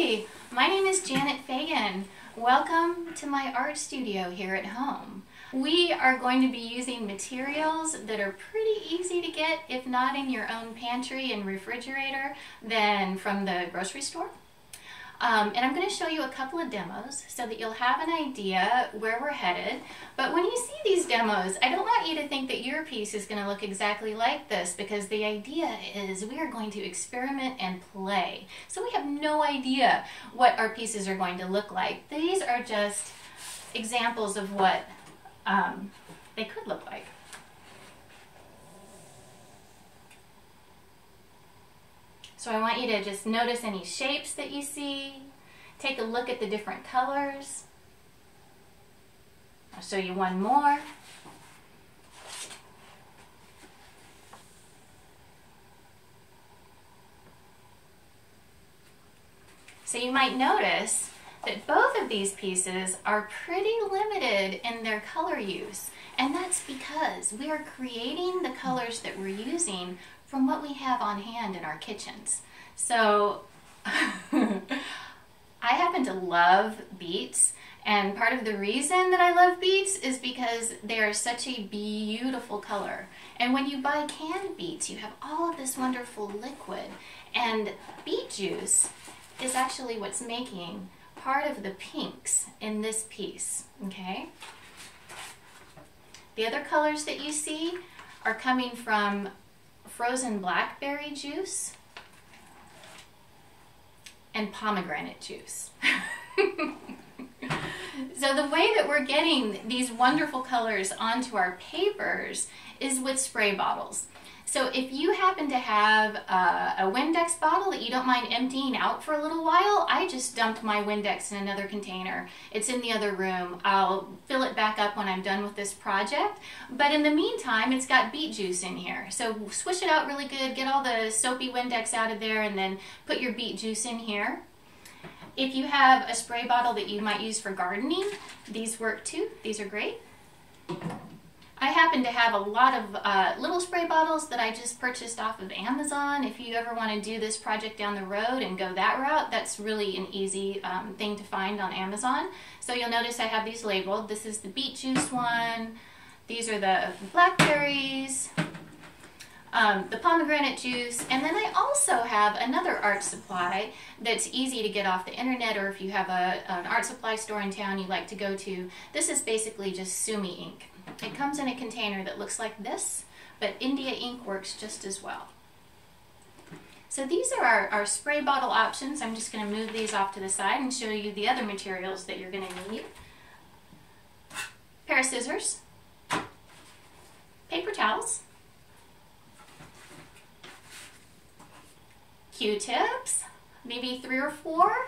Hi, my name is Janet Fagan. Welcome to my art studio here at home. We are going to be using materials that are pretty easy to get, if not in your own pantry and refrigerator, then from the grocery store. Um, and I'm going to show you a couple of demos so that you'll have an idea where we're headed. But when you see these demos, I don't want you to think that your piece is going to look exactly like this because the idea is we are going to experiment and play. So we have no idea what our pieces are going to look like. These are just examples of what um, they could look like. So I want you to just notice any shapes that you see. Take a look at the different colors. I'll show you one more. So you might notice that both of these pieces are pretty limited in their color use. And that's because we are creating the colors that we're using from what we have on hand in our kitchens. So I happen to love beets and part of the reason that I love beets is because they are such a beautiful color. And when you buy canned beets, you have all of this wonderful liquid. And beet juice is actually what's making part of the pinks in this piece, okay? The other colors that you see are coming from frozen blackberry juice and pomegranate juice. so the way that we're getting these wonderful colors onto our papers is with spray bottles. So if you happen to have a, a, Windex bottle that you don't mind emptying out for a little while, I just dumped my Windex in another container. It's in the other room. I'll fill it back up when I'm done with this project. But in the meantime, it's got beet juice in here. So swish it out really good, get all the soapy Windex out of there, and then put your beet juice in here. If you have a spray bottle that you might use for gardening, these work too. These are great. I happen to have a lot of uh, little spray bottles that I just purchased off of Amazon. If you ever want to do this project down the road and go that route, that's really an easy um, thing to find on Amazon. So you'll notice I have these labeled. This is the beet juice one. These are the blackberries, um, the pomegranate juice, and then I also have another art supply that's easy to get off the internet or if you have a, an art supply store in town you like to go to. This is basically just Sumi ink. It comes in a container that looks like this, but India ink works just as well. So these are our, our spray bottle options. I'm just going to move these off to the side and show you the other materials that you're going to need. Pair of scissors, paper towels, Q-tips, maybe three or four.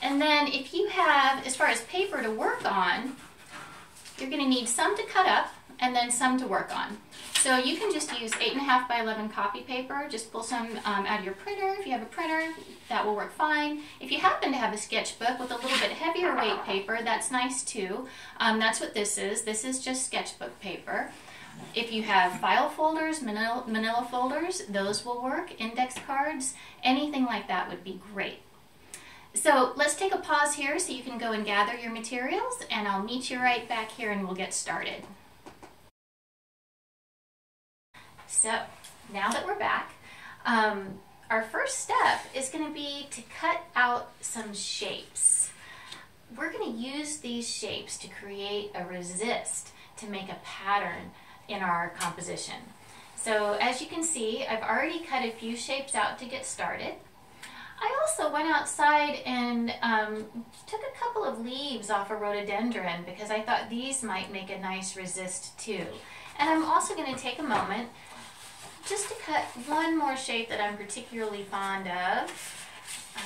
And then if you have, as far as paper to work on, you're going to need some to cut up and then some to work on. So you can just use 8.5 by 11 copy paper. Just pull some um, out of your printer. If you have a printer, that will work fine. If you happen to have a sketchbook with a little bit heavier weight paper, that's nice too. Um, that's what this is. This is just sketchbook paper. If you have file folders, manila, manila folders, those will work. Index cards, anything like that would be great. So let's take a pause here so you can go and gather your materials and I'll meet you right back here and we'll get started. So now that we're back, um, our first step is going to be to cut out some shapes. We're going to use these shapes to create a resist to make a pattern in our composition. So as you can see, I've already cut a few shapes out to get started. I also went outside and um, took a couple of leaves off a rhododendron because I thought these might make a nice resist too. And I'm also going to take a moment just to cut one more shape that I'm particularly fond of.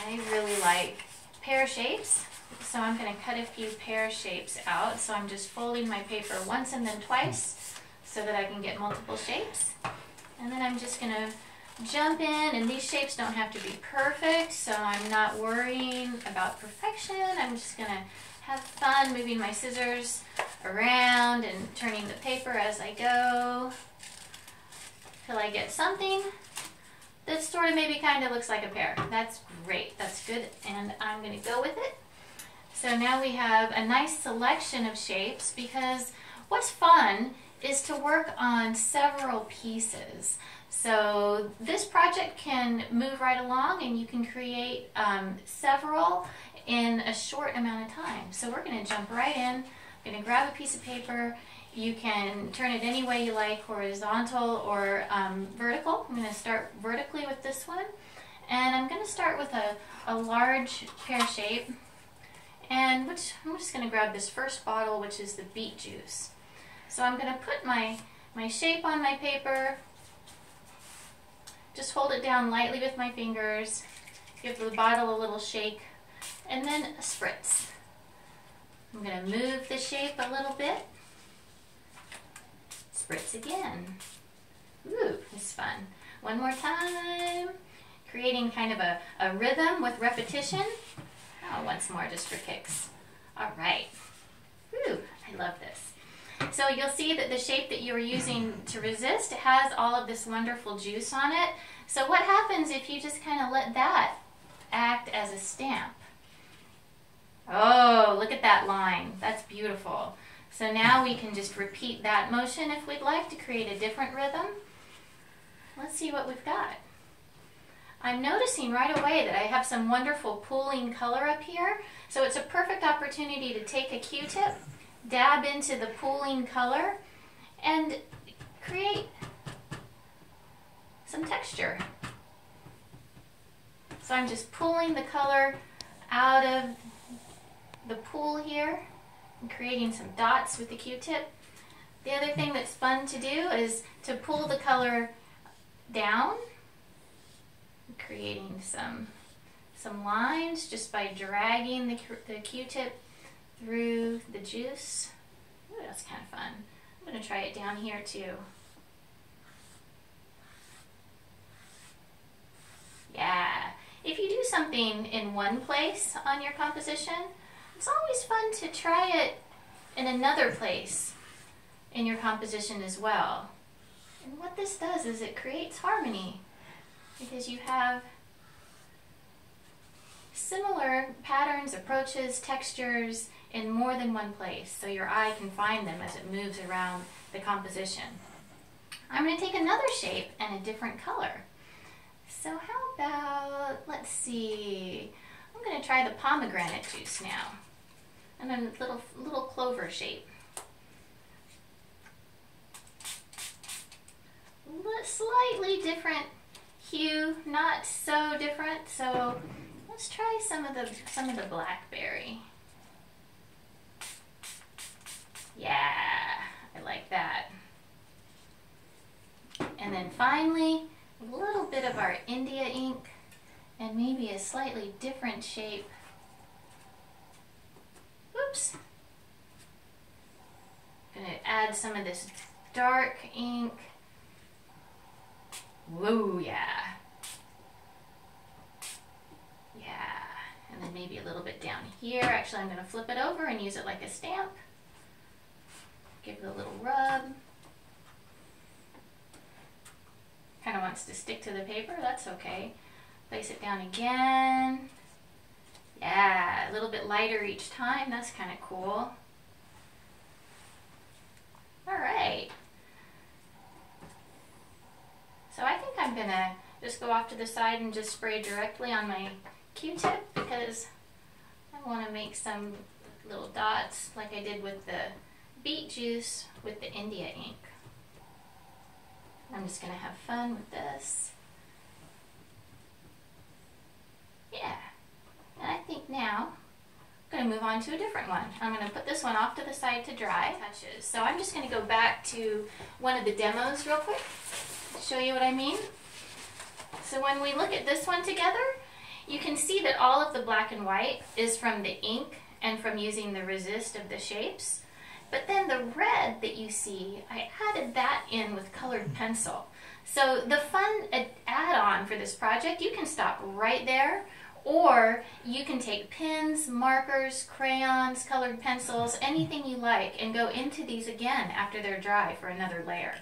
I really like pear shapes, so I'm going to cut a few pear shapes out. So I'm just folding my paper once and then twice so that I can get multiple shapes. And then I'm just going to jump in and these shapes don't have to be perfect so I'm not worrying about perfection. I'm just to have fun moving my scissors around and turning the paper as I go till I get something that sort of maybe kind of looks like a pear. That's great. That's good. And I'm to go with it. So now we have a nice selection of shapes because what's fun is to work on several pieces. So this project can move right along and you can create um, several in a short amount of time. So we're going to jump right in. I'm going to grab a piece of paper. You can turn it any way you like, horizontal or um, vertical. I'm going to start vertically with this one. And I'm going to start with a, a large pear shape. And which, I'm just going to grab this first bottle, which is the beet juice. So I'm going to put my, my shape on my paper, just hold it down lightly with my fingers, give the bottle a little shake, and then spritz. I'm going to move the shape a little bit. Spritz again. Ooh, it's fun. One more time. Creating kind of a, a rhythm with repetition. Oh, once more just for kicks. All right. Ooh, I love this. So you'll see that the shape that you were using to resist has all of this wonderful juice on it. So what happens if you just kind of let that act as a stamp? Oh, look at that line. That's beautiful. So now we can just repeat that motion if we'd like to create a different rhythm. Let's see what we've got. I'm noticing right away that I have some wonderful pooling color up here. So it's a perfect opportunity to take a Q-tip dab into the pooling color and create some texture. So I'm just pulling the color out of the pool here and creating some dots with the Q-tip. The other thing that's fun to do is to pull the color down, creating some some lines just by dragging the, the Q-tip through the juice. Ooh, that's kind of fun. I'm going to try it down here too. Yeah. If you do something in one place on your composition, it's always fun to try it in another place in your composition as well. And what this does is it creates harmony because you have similar patterns, approaches, textures, in more than one place so your eye can find them as it moves around the composition. I'm going to take another shape and a different color. So how about, let's see, I'm going to try the pomegranate juice now. And a little, little clover shape. Slightly different hue, not so different. So let's try some of the some of the blackberry. Yeah, I like that. And then finally, a little bit of our India ink and maybe a slightly different shape. Oops. I'm Gonna add some of this dark ink. Whoa, yeah. Yeah, and then maybe a little bit down here. Actually, I'm gonna flip it over and use it like a stamp. Give it a little rub. Kind of wants to stick to the paper, that's okay. Place it down again. Yeah, a little bit lighter each time, that's kind of cool. All right. So I think I'm gonna just go off to the side and just spray directly on my Q-tip because I want to make some little dots like I did with the beet juice with the India ink. I'm just going to have fun with this. Yeah. And I think now I'm going to move on to a different one. I'm going to put this one off to the side to dry. Touches. So I'm just going to go back to one of the demos real quick show you what I mean. So when we look at this one together, you can see that all of the black and white is from the ink and from using the resist of the shapes. But then the red that you see, I added that in with colored pencil. So the fun add-on for this project, you can stop right there or you can take pens, markers, crayons, colored pencils, anything you like and go into these again after they're dry for another layer.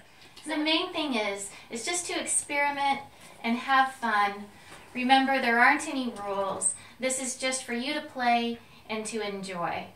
The main thing is, is just to experiment and have fun. Remember, there aren't any rules. This is just for you to play and to enjoy.